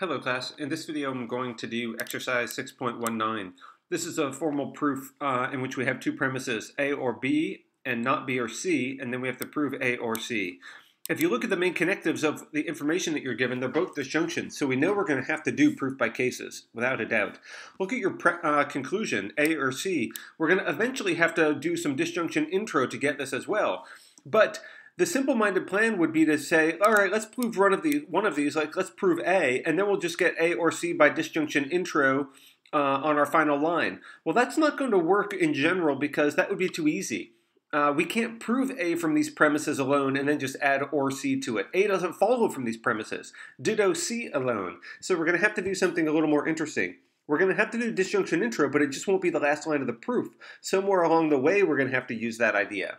Hello class, in this video I'm going to do exercise 6.19. This is a formal proof uh, in which we have two premises, A or B and not B or C, and then we have to prove A or C. If you look at the main connectives of the information that you're given, they're both disjunctions, so we know we're going to have to do proof by cases, without a doubt. Look at your uh, conclusion, A or C. We're going to eventually have to do some disjunction intro to get this as well. But the simple-minded plan would be to say, all right, let's prove one of these, one of these, like let's prove A, and then we'll just get A or C by disjunction intro uh, on our final line. Well, that's not going to work in general because that would be too easy. Uh, we can't prove A from these premises alone and then just add or C to it. A doesn't follow from these premises. Ditto C alone. So we're going to have to do something a little more interesting. We're going to have to do disjunction intro, but it just won't be the last line of the proof. Somewhere along the way, we're going to have to use that idea.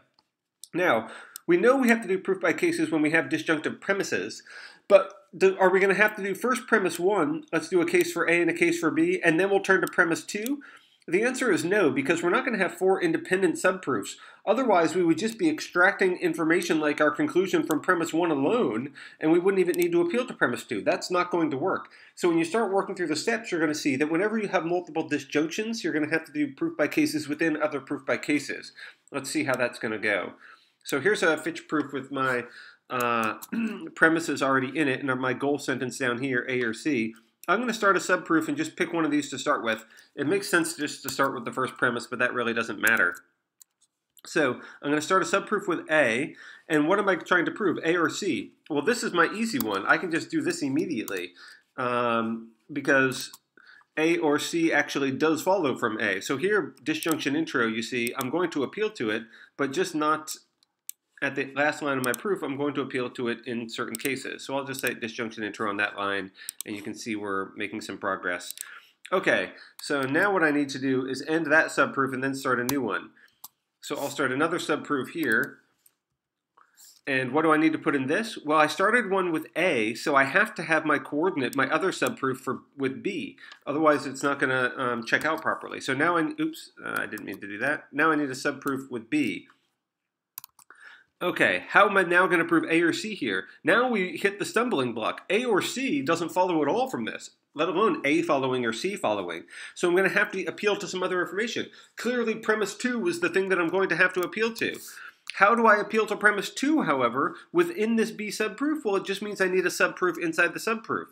Now, we know we have to do proof by cases when we have disjunctive premises, but do, are we going to have to do first premise 1, let's do a case for A and a case for B, and then we'll turn to premise 2? The answer is no, because we're not going to have four independent subproofs. Otherwise, we would just be extracting information like our conclusion from premise 1 alone, and we wouldn't even need to appeal to premise 2. That's not going to work. So when you start working through the steps, you're going to see that whenever you have multiple disjunctions, you're going to have to do proof by cases within other proof by cases. Let's see how that's going to go. So here's a Fitch proof with my uh, premises already in it and my goal sentence down here, A or C. I'm going to start a subproof and just pick one of these to start with. It makes sense just to start with the first premise, but that really doesn't matter. So I'm going to start a subproof with A, and what am I trying to prove, A or C? Well, this is my easy one. I can just do this immediately um, because A or C actually does follow from A. So here, disjunction intro, you see, I'm going to appeal to it, but just not at the last line of my proof, I'm going to appeal to it in certain cases. So I'll just say disjunction intro on that line, and you can see we're making some progress. Okay, so now what I need to do is end that subproof and then start a new one. So I'll start another subproof here. And what do I need to put in this? Well, I started one with A, so I have to have my coordinate, my other subproof for with B. Otherwise, it's not going to um, check out properly. So now I, oops, uh, I didn't mean to do that. Now I need a subproof with B. Okay, how am I now going to prove A or C here? Now we hit the stumbling block. A or C doesn't follow at all from this, let alone A following or C following. So I'm going to have to appeal to some other information. Clearly, premise 2 was the thing that I'm going to have to appeal to. How do I appeal to premise 2, however, within this B subproof? Well, it just means I need a subproof inside the subproof.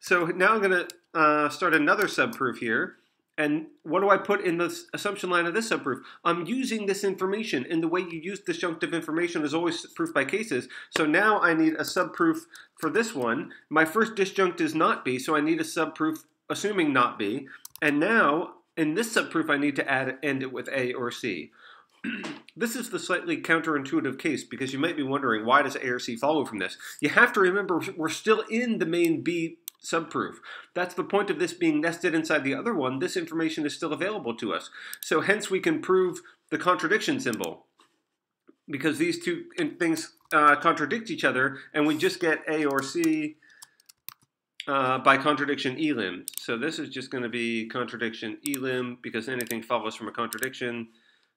So now I'm going to uh, start another subproof here. And what do I put in the assumption line of this subproof? I'm using this information, and the way you use disjunctive information is always proof by cases. So now I need a subproof for this one. My first disjunct is not B, so I need a subproof assuming not B. And now, in this subproof, I need to add end it with A or C. this is the slightly counterintuitive case because you might be wondering why does A or C follow from this? You have to remember we're still in the main B subproof. That's the point of this being nested inside the other one. This information is still available to us. So hence we can prove the contradiction symbol because these two things uh, contradict each other and we just get A or C uh, by contradiction elim. So this is just going to be contradiction elim because anything follows from a contradiction,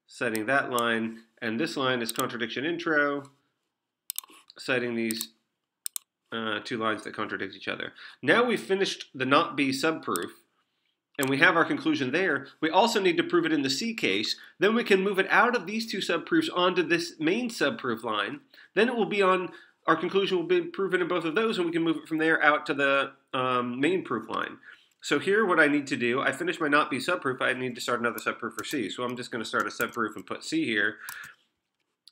citing that line. And this line is contradiction intro, citing these uh, two lines that contradict each other. Now we've finished the not B subproof, and we have our conclusion there. We also need to prove it in the C case. Then we can move it out of these two subproofs onto this main subproof line. Then it will be on, our conclusion will be proven in both of those, and we can move it from there out to the um, main proof line. So here what I need to do, I finished my not B subproof, I need to start another subproof for C. So I'm just going to start a subproof and put C here.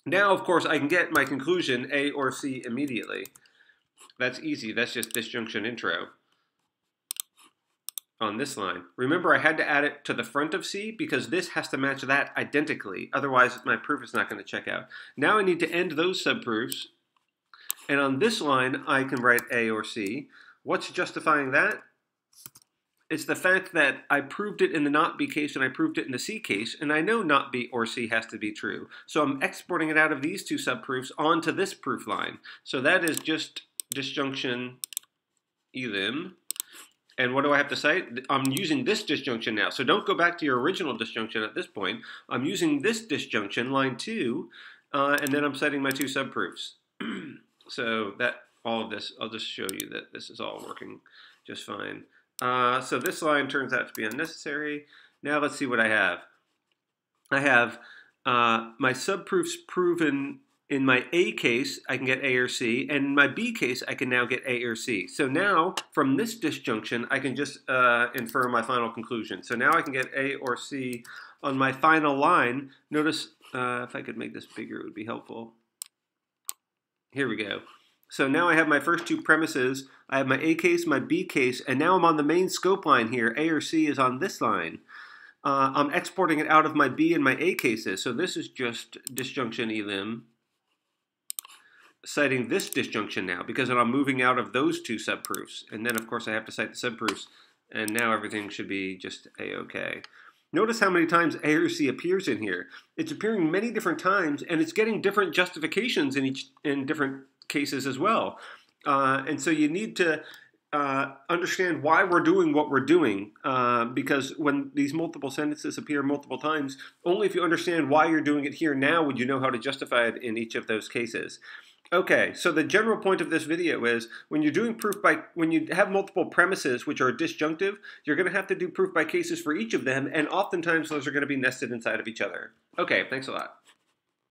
Now, of course, I can get my conclusion A or C immediately. That's easy. That's just disjunction intro on this line. Remember, I had to add it to the front of C because this has to match that identically. Otherwise, my proof is not going to check out. Now I need to end those subproofs. And on this line, I can write A or C. What's justifying that? It's the fact that I proved it in the not B case and I proved it in the C case, and I know not B or C has to be true. So I'm exporting it out of these two subproofs onto this proof line. So that is just disjunction elim. And what do I have to cite? I'm using this disjunction now. So don't go back to your original disjunction at this point. I'm using this disjunction, line 2, uh, and then I'm citing my two subproofs. so that all of this, I'll just show you that this is all working just fine. Uh, so this line turns out to be unnecessary. Now let's see what I have. I have uh, my subproofs proven in my A case, I can get A or C, and in my B case, I can now get A or C. So now, from this disjunction, I can just uh, infer my final conclusion. So now I can get A or C on my final line. Notice, uh, if I could make this bigger, it would be helpful. Here we go. So now I have my first two premises. I have my A case, my B case, and now I'm on the main scope line here. A or C is on this line. Uh, I'm exporting it out of my B and my A cases. So this is just disjunction elim citing this disjunction now because I'm moving out of those two subproofs. And then, of course, I have to cite the subproofs. And now everything should be just A-OK. Notice how many times A or C appears in here. It's appearing many different times, and it's getting different justifications in each in different cases as well. Uh, and so you need to uh, understand why we're doing what we're doing uh, because when these multiple sentences appear multiple times, only if you understand why you're doing it here now would you know how to justify it in each of those cases. Okay, so the general point of this video is when you're doing proof by, when you have multiple premises which are disjunctive, you're going to have to do proof by cases for each of them, and oftentimes those are going to be nested inside of each other. Okay, thanks a lot.